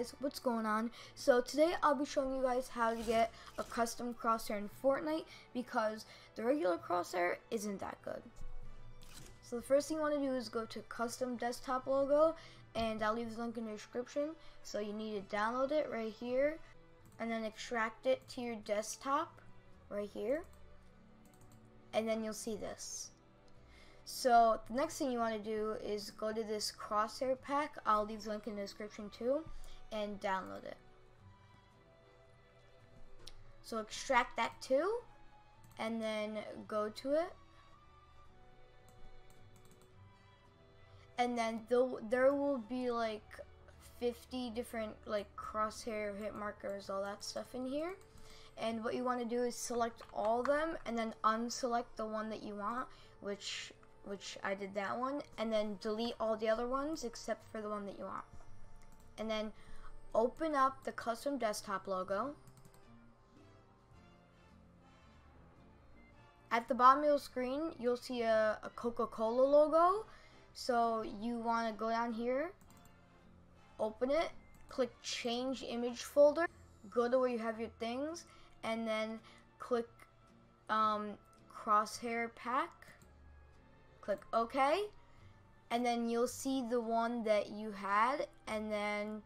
guys, what's going on? So today I'll be showing you guys how to get a custom crosshair in Fortnite because the regular crosshair isn't that good. So the first thing you want to do is go to custom desktop logo and I'll leave the link in the description. So you need to download it right here and then extract it to your desktop right here and then you'll see this. So the next thing you want to do is go to this crosshair pack. I'll leave the link in the description too and download it. So extract that too and then go to it. And then there will be like 50 different like crosshair hit markers, all that stuff in here. And what you want to do is select all of them and then unselect the one that you want, which which I did that one, and then delete all the other ones except for the one that you want. And then open up the custom desktop logo. At the bottom of the screen, you'll see a, a Coca-Cola logo. So you want to go down here, open it, click change image folder, go to where you have your things, and then click um, crosshair pack click OK and then you'll see the one that you had and then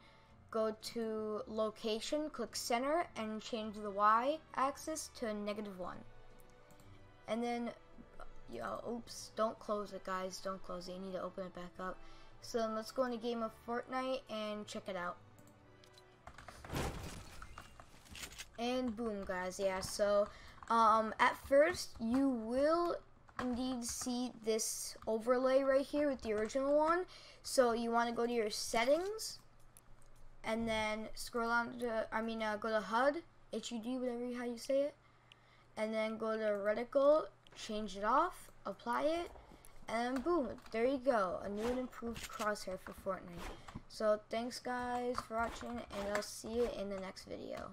go to location click center and change the Y axis to negative 1 and then yo, oops don't close it guys don't close it you need to open it back up. So let's go into game of Fortnite and check it out. And boom guys yeah so um, at first you will indeed see this overlay right here with the original one. So you want to go to your settings and then scroll down to, I mean, uh, go to HUD, HUD, whatever how you say it, and then go to reticle, change it off, apply it, and boom, there you go, a new and improved crosshair for Fortnite. So thanks guys for watching, and I'll see you in the next video.